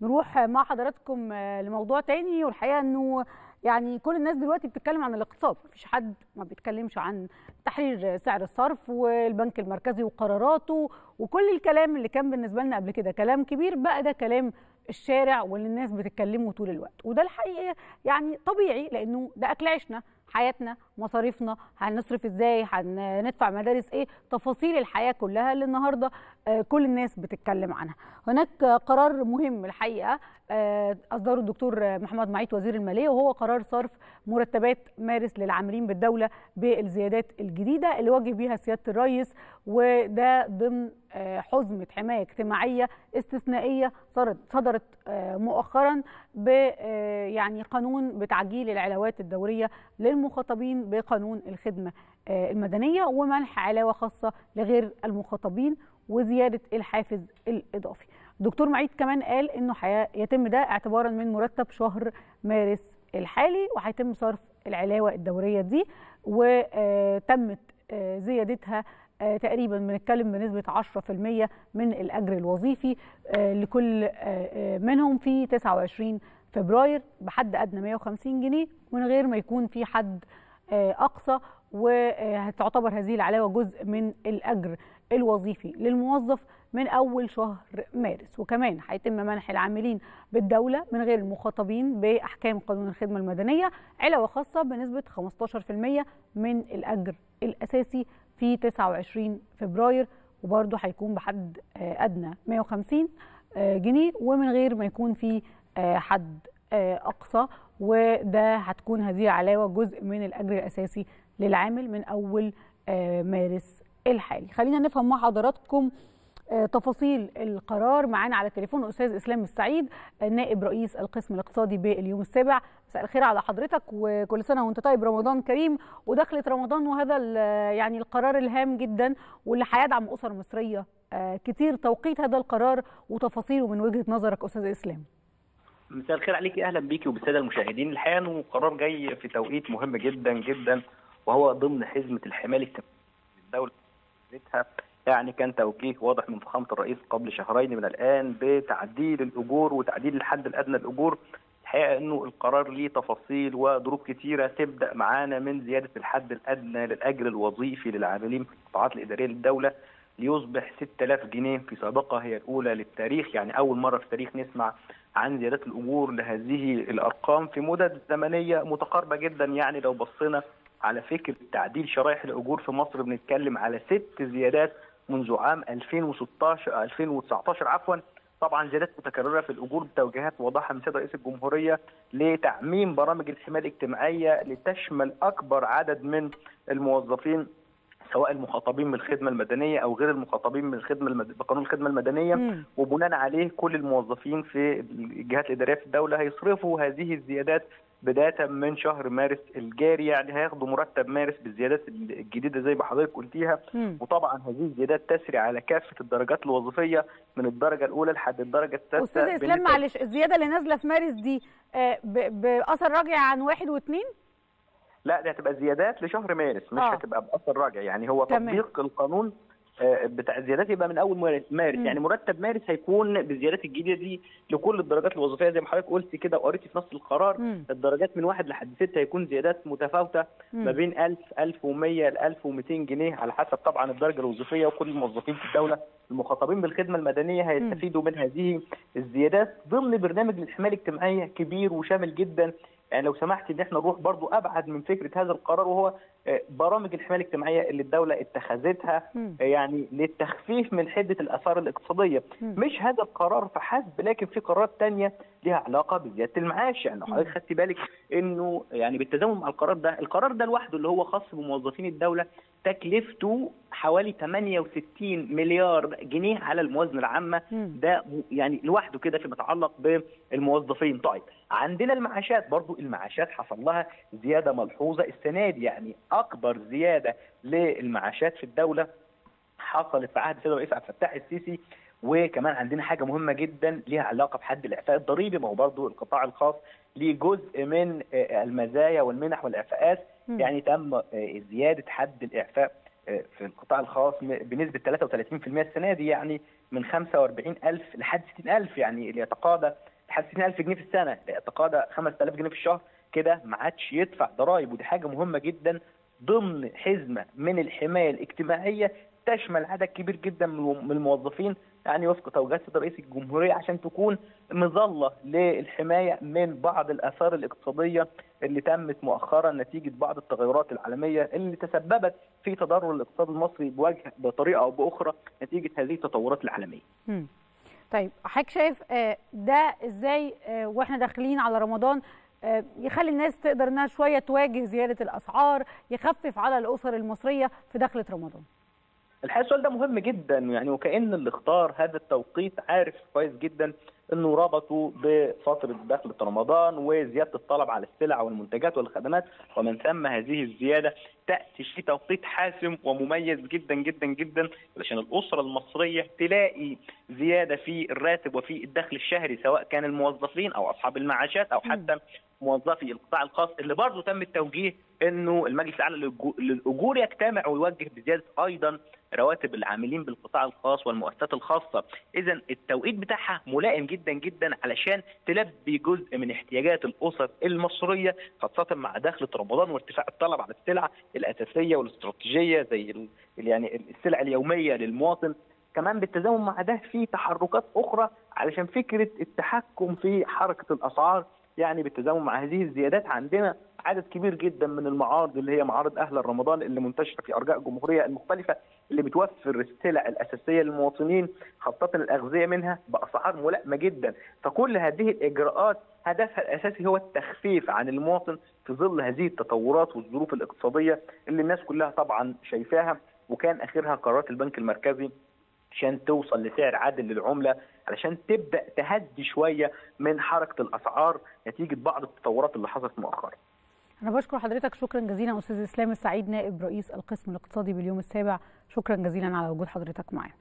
نروح مع حضراتكم لموضوع تاني. والحقيقة إنه يعني كل الناس دلوقتي بتتكلم عن الاقتصاد. مفيش حد ما بيتكلمش عن تحرير سعر الصرف والبنك المركزي وقراراته وكل الكلام اللي كان بالنسبة لنا قبل كده. كلام كبير بقى ده كلام الشارع واللي الناس بتتكلمه طول الوقت. وده الحقيقة يعني طبيعي لأنه ده أكل عيشنا. حياتنا مصاريفنا هنصرف إزاي هندفع مدارس إيه تفاصيل الحياة كلها اللي النهارده كل الناس بتتكلم عنها. هناك قرار مهم الحقيقة أصدره الدكتور محمد معيط وزير المالية وهو قرار صرف مرتبات مارس للعاملين بالدولة بالزيادات الجديدة اللي وجه بيها سيادة الرئيس وده ضمن حزمه حماية اجتماعية استثنائية صدرت مؤخرا ب يعني قانون بتعجيل العلاوات الدورية للمخاطبين بقانون الخدمة المدنية ومنح علاوة خاصة لغير المخاطبين وزيادة الحافز الإضافي. الدكتور معيد كمان قال إنه يتم ده اعتبارا من مرتب شهر مارس الحالي وهيتم صرف العلاوة الدورية دي وتمت زيادتها تقريبا بنتكلم بنسبة 10% من الأجر الوظيفي لكل منهم في 29 فبراير بحد أدنى 150 جنيه من غير ما يكون في حد أقصى وهتعتبر هذه العلاوة جزء من الأجر الوظيفي للموظف من أول شهر مارس. وكمان هيتم منح العاملين بالدولة من غير المخاطبين بأحكام قانون الخدمة المدنية علاوة خاصة بنسبة 15% من الأجر الأساسي في 29 فبراير وبرضه هيكون بحد أدنى 150 جنيه ومن غير ما يكون في حد أقصى. وده هتكون هذه العلاوه جزء من الأجر الأساسي للعامل من أول مارس الحالي. خلينا نفهم مع حضراتكم تفاصيل القرار معانا على التليفون الاستاذ إسلام السعيد نائب رئيس القسم الاقتصادي باليوم السابع. مساء الخير على حضرتك وكل سنة وأنت طيب. رمضان كريم ودخلت رمضان وهذا يعني القرار الهام جدا واللي هيدعم أسر مصرية. كتير توقيت هذا القرار وتفاصيله من وجهة نظرك أستاذ إسلام. مساء الخير عليكي. أهلا بيكي وبالسادة المشاهدين. الحقيقة إنه قرار جاي في توقيت مهم جدا جدا وهو ضمن حزمة الحماية الاجتماعية الدولة. يعني كان توجيه واضح من فخامة الرئيس قبل شهرين من الآن بتعديل الأجور وتعديل الحد الأدنى الاجور الحقيقة إنه القرار ليه تفاصيل وظروف كتيرة تبدأ معانا من زيادة الحد الأدنى للأجر الوظيفي للعاملين. في القطاعات الإدارية للدولة ليصبح 6000 جنيه في سابقة هي الأولى للتاريخ. يعني أول مرة في التاريخ نسمع عن زيادات الأجور لهذه الأرقام في مدد زمنية متقاربة جدا. يعني لو بصينا على فكرة تعديل شرائح الأجور في مصر بنتكلم على ست زيادات منذ عام 2016 2019 عفوا طبعا زيادات متكررة في الأجور بتوجيهات وضعها من سيد رئيس الجمهورية لتعميم برامج الحماية الاجتماعية لتشمل أكبر عدد من الموظفين سواء المخاطبين بالخدمه المدنية أو غير المخاطبين من الخدمة المد... بقانون الخدمة المدنية م. وبناء عليه كل الموظفين في الجهات الإدارية في الدولة هيصرفوا هذه الزيادات بداية من شهر مارس الجاري يعني هياخدوا مرتب مارس بالزيادات الجديدة زي ما حضرتك قلتيها. وطبعا هذه الزيادات تسري على كافة الدرجات الوظيفية من الدرجة الأولى لحد الدرجة السادسه أستاذ إسلام معلش الزيادة اللي نازلة في مارس دي بأثر راجع عن واحد واثنين؟ لا دي هتبقى زيادات لشهر مارس مش آه. هتبقى بأثر راجع يعني هو تطبيق القانون بتاع الزيادات يبقى من أول مارس. يعني مرتب مارس هيكون بالزيادات الجديدة دي لكل الدرجات الوظيفية زي ما حضرتك قلت كده وقريتي في نص القرار م. الدرجات من واحد لحد ستة هيكون زيادات متفاوتة. ما بين 1000 1100 ل 1200 جنيه على حسب طبعا الدرجة الوظيفية وكل الموظفين في الدولة المخاطبين بالخدمة المدنية هيستفيدوا من هذه الزيادات ضمن برنامج للحماية الاجتماعية كبير وشامل جدا يعني لو سمحت إن إحنا نروح برضو أبعد من فكرة هذا القرار وهو برامج الحماية الاجتماعية اللي الدولة اتخذتها يعني للتخفيف من حدة الآثار الاقتصادية. مش هذا القرار فحسب لكن في قرارات ثانية لها علاقة بزيادة المعاش. يعني لو حضرتك خدتي بالك إنه يعني بالتزامن مع القرار ده القرار ده لوحده اللي هو خاص بموظفين الدولة تكلفته حوالي 68 مليار جنيه على الموازنة العامة. ده يعني لوحده كده فيما يتعلق بالموظفين. طيب عندنا المعاشات. برضو المعاشات حصل لها زيادة ملحوظة. السنة دي يعني أكبر زيادة للمعاشات في الدولة حصلت في عهد السيد الرئيس عبد الفتاح السيسي. وكمان عندنا حاجة مهمة جدا ليها علاقة بحد الإعفاء الضريبي ما هو برضه القطاع الخاص ليه جزء من المزايا والمنح والإعفاءات. يعني تم زيادة حد الإعفاء في القطاع الخاص بنسبة 33% السنة دي يعني من 45000 لحد 60000 يعني اللي يتقاضى لحد 60000 جنيه في السنة اللي يتقاضى 5000 جنيه في الشهر كده ما عادش يدفع ضرائب. ودي حاجة مهمة جدا ضمن حزمة من الحماية الاجتماعية تشمل عدد كبير جدا من الموظفين يعني وفق توجيهات السيد رئيس الجمهورية عشان تكون مظلة للحماية من بعض الآثار الاقتصادية اللي تمت مؤخرا نتيجة بعض التغيرات العالمية اللي تسببت في تضرر الاقتصاد المصري بوجه بطريقة أو بأخرى نتيجة هذه التطورات العالمية. طيب حضرتك شايف ده إزاي وإحنا داخلين على رمضان يخلي الناس تقدر إنها شوية تواجه زيادة الأسعار يخفف على الأسر المصرية في دخلة رمضان الحقيقة السؤال ده مهم جدا يعني وكأن اللي اختار هذا التوقيت عارف كويس جدا إنه ربطوا بفترة دخله رمضان وزيادة الطلب على السلع والمنتجات والخدمات ومن ثم هذه الزيادة تأتي في توقيت حاسم ومميز جدا جدا جدا علشان الأسرة المصرية تلاقي زيادة في الراتب وفي الدخل الشهري سواء كان الموظفين أو أصحاب المعاشات أو حتى موظفي القطاع الخاص اللي برضه تم التوجيه إنه المجلس الأعلى للأجور يجتمع ويوجه بزيادة أيضا رواتب العاملين بالقطاع الخاص والمؤسسات الخاصة، اذا التوقيت بتاعها ملائم جدا جدا علشان تلبي جزء من احتياجات الأسر المصرية خاصة مع دخلة رمضان وارتفاع الطلب على السلع الأساسية والاستراتيجية زي يعني السلع اليومية للمواطن، كمان بالتزامن مع ده في تحركات أخرى علشان فكرة التحكم في حركة الأسعار يعني بالتزامن مع هذه الزيادات عندنا عدد كبير جدا من المعارض اللي هي معارض أهل رمضان اللي منتشرة في أرجاء الجمهورية المختلفة اللي بتوفر السلع الأساسية للمواطنين خاصة الأغذية منها بأسعار ملائمة جدا. فكل هذه الإجراءات هدفها الأساسي هو التخفيف عن المواطن في ظل هذه التطورات والظروف الاقتصادية اللي الناس كلها طبعا شايفاها وكان آخرها قرارات البنك المركزي عشان توصل لسعر عادل للعملة علشان تبدأ تهدي شوية من حركة الأسعار نتيجة بعض التطورات اللي حصلت مؤخرا. أنا بشكر حضرتك شكرا جزيلا أستاذ إسلام السعيد نائب رئيس القسم الاقتصادي باليوم السابع شكرا جزيلا على وجود حضرتك معايا.